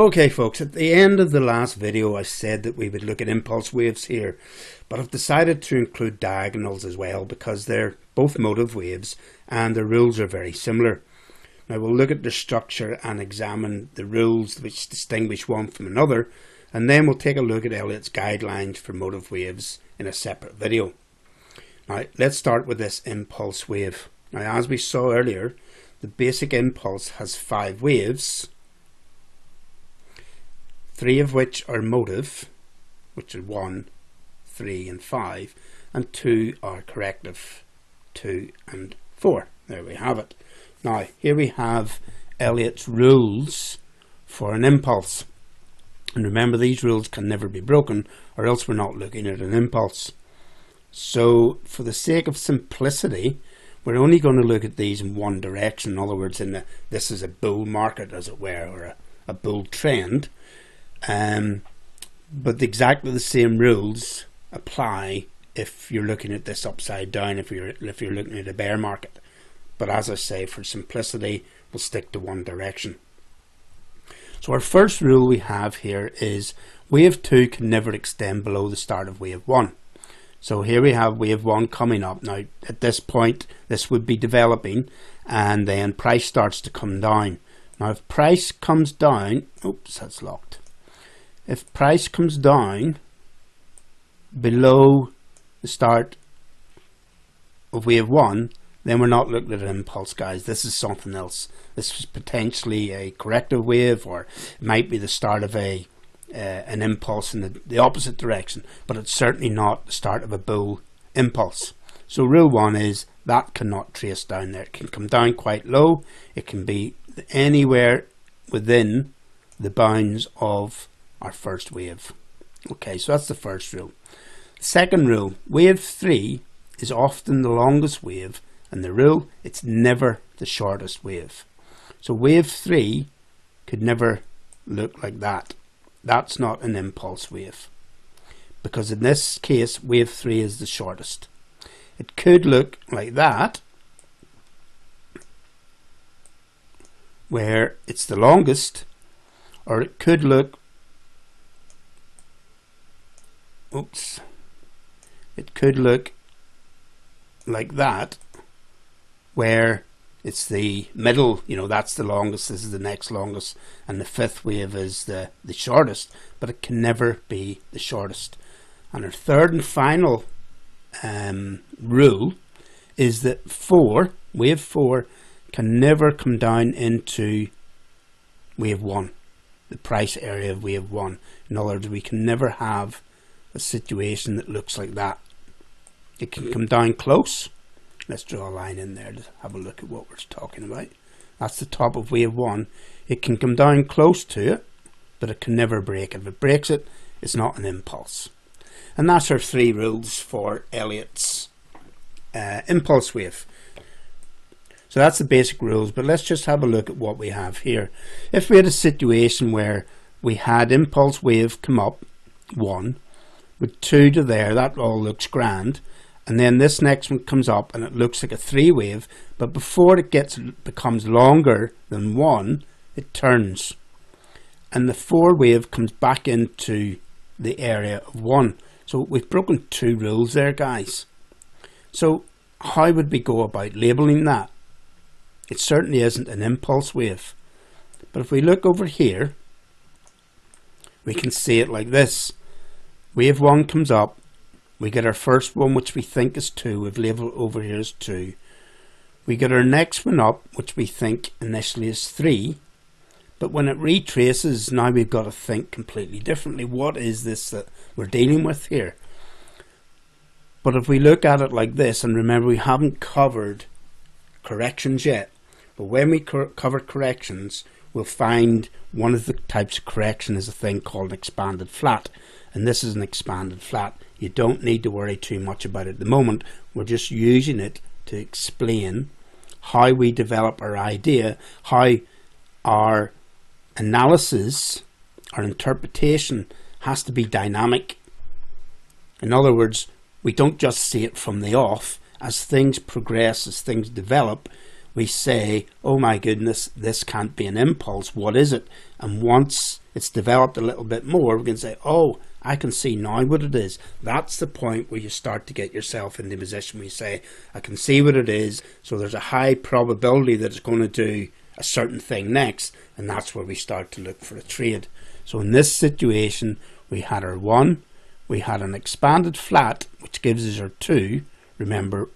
Okay folks, at the end of the last video I said that we would look at impulse waves here, but I've decided to include diagonals as well because they're both motive waves and the rules are very similar. Now we'll look at the structure and examine the rules which distinguish one from another and then we'll take a look at Elliott's guidelines for motive waves in a separate video. Now let's start with this impulse wave. Now as we saw earlier, the basic impulse has five waves three of which are motive, which are 1, 3 and 5, and two are corrective, 2 and 4. There we have it. Now, here we have Elliott's rules for an impulse. And remember, these rules can never be broken, or else we're not looking at an impulse. So, for the sake of simplicity, we're only going to look at these in one direction. In other words, in the, this is a bull market, as it were, or a, a bull trend. Um, but exactly the same rules apply if you're looking at this upside down, if you're if you're looking at a bear market. But as I say, for simplicity, we'll stick to one direction. So our first rule we have here is wave 2 can never extend below the start of wave 1. So here we have wave 1 coming up. Now at this point this would be developing and then price starts to come down. Now if price comes down, oops that's locked if price comes down below the start of wave one, then we're not looking at an impulse, guys. This is something else. This is potentially a corrective wave, or it might be the start of a uh, an impulse in the, the opposite direction, but it's certainly not the start of a bull impulse. So rule one is that cannot trace down there. It can come down quite low. It can be anywhere within the bounds of our first wave. Okay, so that's the first rule. second rule, wave 3 is often the longest wave and the rule, it's never the shortest wave. So wave 3 could never look like that. That's not an impulse wave. Because in this case, wave 3 is the shortest. It could look like that, where it's the longest, or it could look oops. It could look like that where it's the middle you know that's the longest this is the next longest and the fifth wave is the the shortest but it can never be the shortest. And our third and final um, rule is that four wave four can never come down into wave one the price area of wave one. In other words we can never have a situation that looks like that. It can come down close. Let's draw a line in there to have a look at what we're talking about. That's the top of wave one. It can come down close to it, but it can never break. If it breaks it, it's not an impulse. And that's our three rules for Elliott's uh, impulse wave. So that's the basic rules, but let's just have a look at what we have here. If we had a situation where we had impulse wave come up, one, with two to there, that all looks grand. And then this next one comes up and it looks like a three wave, but before it gets becomes longer than one, it turns. And the four wave comes back into the area of one. So we've broken two rules there, guys. So how would we go about labeling that? It certainly isn't an impulse wave. But if we look over here, we can see it like this. Wave 1 comes up. We get our first one, which we think is 2. We've labelled over here as 2. We get our next one up, which we think initially is 3. But when it retraces, now we've got to think completely differently. What is this that we're dealing with here? But if we look at it like this, and remember we haven't covered corrections yet, but when we co cover corrections, we'll find one of the types of correction is a thing called an expanded flat and this is an expanded flat you don't need to worry too much about it at the moment we're just using it to explain how we develop our idea how our analysis our interpretation has to be dynamic in other words we don't just see it from the off as things progress as things develop we say, oh my goodness, this can't be an impulse. What is it? And once it's developed a little bit more, we can say, oh, I can see now what it is. That's the point where you start to get yourself in the position where you say, I can see what it is. So there's a high probability that it's going to do a certain thing next. And that's where we start to look for a trade. So in this situation, we had our one, we had an expanded flat, which gives us our two. Remember,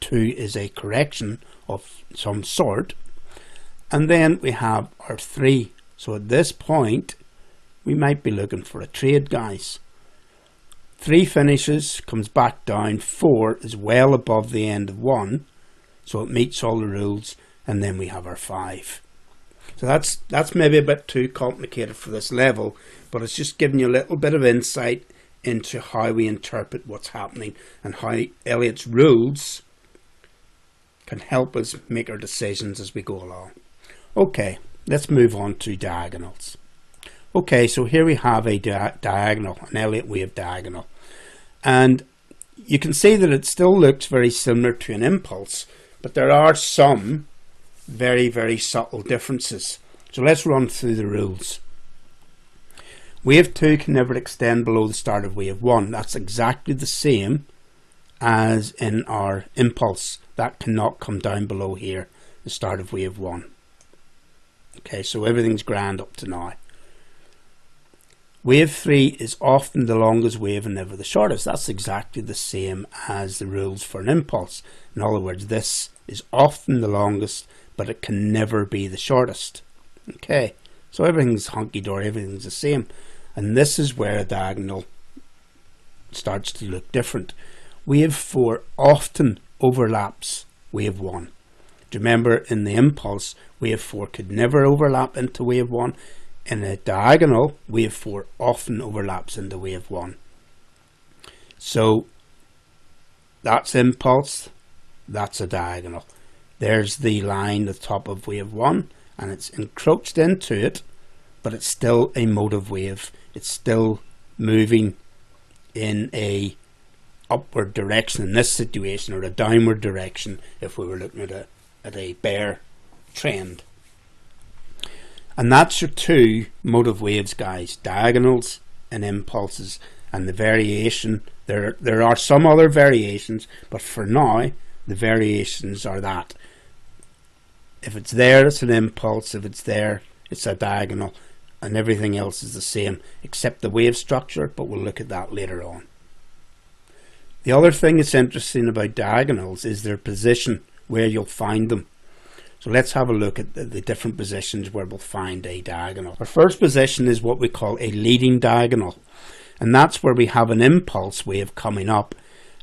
two is a correction of some sort. And then we have our three. So at this point, we might be looking for a trade, guys. Three finishes, comes back down. Four is well above the end of one. So it meets all the rules. And then we have our five. So that's that's maybe a bit too complicated for this level, but it's just giving you a little bit of insight into how we interpret what's happening and how Elliott's rules can help us make our decisions as we go along. Okay, let's move on to diagonals. Okay, so here we have a di diagonal, an Elliott wave diagonal. And you can see that it still looks very similar to an impulse, but there are some very, very subtle differences. So let's run through the rules. Wave 2 can never extend below the start of wave 1. That's exactly the same as in our impulse. That cannot come down below here, the start of wave 1. Okay, so everything's grand up to now. Wave 3 is often the longest wave and never the shortest. That's exactly the same as the rules for an impulse. In other words, this is often the longest, but it can never be the shortest. Okay, so everything's hunky-dory, everything's the same. And this is where a diagonal starts to look different. Wave 4 often overlaps wave 1. Do you remember in the impulse, wave 4 could never overlap into wave 1 in a diagonal, wave 4 often overlaps into wave 1. So that's impulse, that's a diagonal. There's the line at the top of wave 1 and it's encroached into it, but it's still a motive wave. It's still moving in a upward direction in this situation or a downward direction if we were looking at a, at a bear trend. And that's your two motive waves, guys, diagonals and impulses. And the variation, there, there are some other variations, but for now, the variations are that. If it's there, it's an impulse. If it's there, it's a diagonal. And everything else is the same, except the wave structure, but we'll look at that later on. The other thing that's interesting about diagonals is their position, where you'll find them. So let's have a look at the, the, different positions where we'll find a diagonal. Our first position is what we call a leading diagonal. And that's where we have an impulse wave coming up.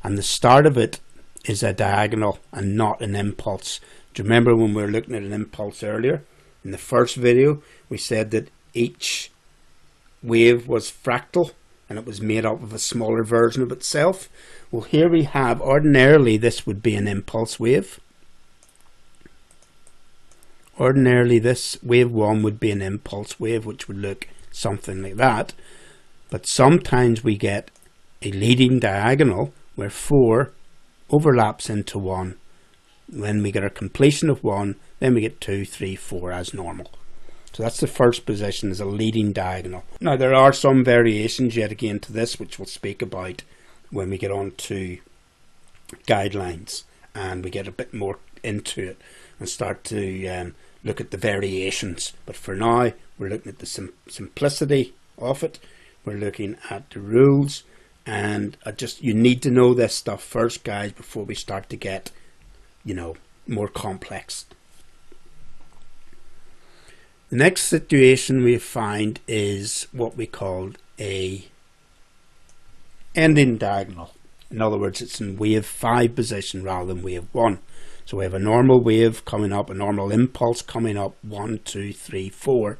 And the start of it is a diagonal and not an impulse. Do you remember when we were looking at an impulse earlier? In the first video, we said that each wave was fractal and it was made up of a smaller version of itself. Well, here we have, ordinarily this would be an impulse wave. Ordinarily, this wave 1 would be an impulse wave, which would look something like that. But sometimes we get a leading diagonal where 4 overlaps into 1. When we get a completion of 1, then we get 2, 3, 4 as normal. So that's the first position as a leading diagonal. Now there are some variations yet again to this which we'll speak about when we get on to guidelines and we get a bit more into it and start to um, look at the variations. But for now, we're looking at the sim simplicity of it. We're looking at the rules, and I just you need to know this stuff first, guys, before we start to get, you know, more complex. The next situation we find is what we call a ending diagonal. In other words, it's in wave 5 position rather than wave 1. So we have a normal wave coming up, a normal impulse coming up, one, two, three, four,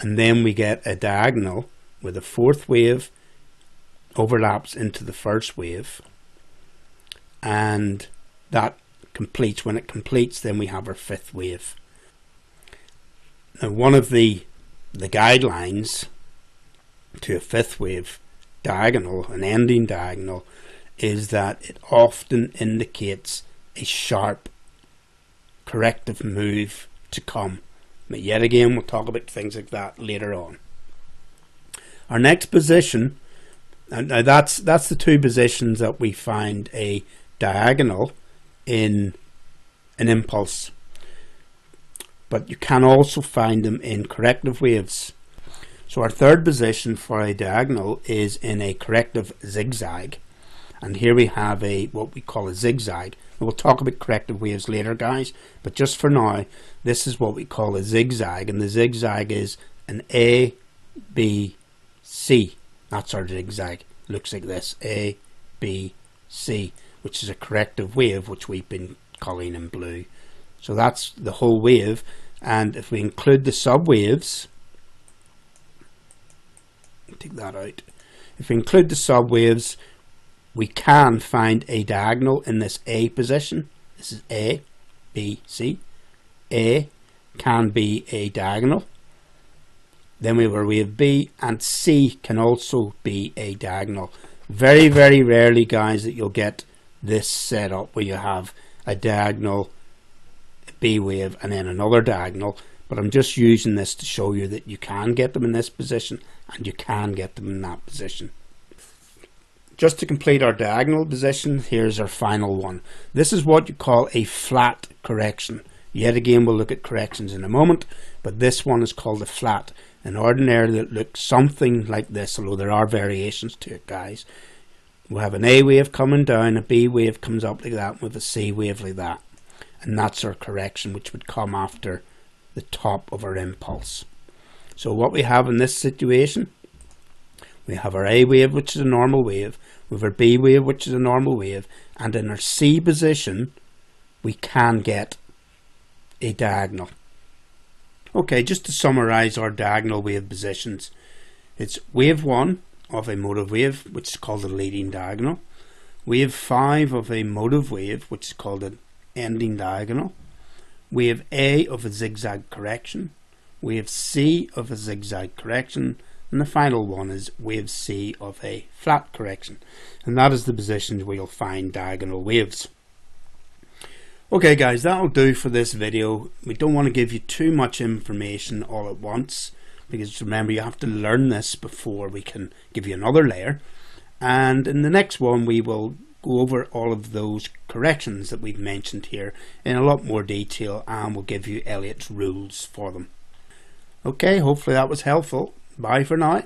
and then we get a diagonal where the fourth wave overlaps into the first wave, and that completes. When it completes, then we have our fifth wave. Now, one of the the guidelines to a fifth wave diagonal, an ending diagonal, is that it often indicates a sharp corrective move to come. But yet again, we'll talk about things like that later on. Our next position, and that's that's the two positions that we find a diagonal in an impulse. But you can also find them in corrective waves. So our third position for a diagonal is in a corrective zigzag. And here we have a what we call a zigzag. We'll talk about corrective waves later, guys. But just for now, this is what we call a zigzag. And the zigzag is an A, B, C. That's our zigzag. Looks like this. A, B, C. Which is a corrective wave, which we've been calling in blue. So that's the whole wave. And if we include the subwaves, take that out. If we include the subwaves, we can find a diagonal in this A position. This is A, B, C. A can be a diagonal. Then we have our wave B and C can also be a diagonal. Very, very rarely, guys, that you'll get this setup where you have a diagonal B wave and then another diagonal but I'm just using this to show you that you can get them in this position and you can get them in that position. Just to complete our diagonal position, here's our final one. This is what you call a flat correction. Yet again, we'll look at corrections in a moment, but this one is called a flat. And ordinarily it looks something like this, although there are variations to it, guys. we have an A wave coming down, a B wave comes up like that, with a C wave like that. And that's our correction, which would come after the top of our impulse. So what we have in this situation, we have our A wave, which is a normal wave, we have our B wave, which is a normal wave, and in our C position, we can get a diagonal. Okay, just to summarize our diagonal wave positions, it's wave 1 of a motive wave, which is called a leading diagonal, wave 5 of a motive wave, which is called an ending diagonal, Wave A of a zigzag correction, wave C of a zigzag correction, and the final one is wave C of a flat correction. And that is the positions where you'll find diagonal waves. Okay guys, that'll do for this video. We don't want to give you too much information all at once because remember you have to learn this before we can give you another layer. And in the next one we will go over all of those corrections that we've mentioned here in a lot more detail and we'll give you Elliott's rules for them. Okay, hopefully that was helpful. Bye for now.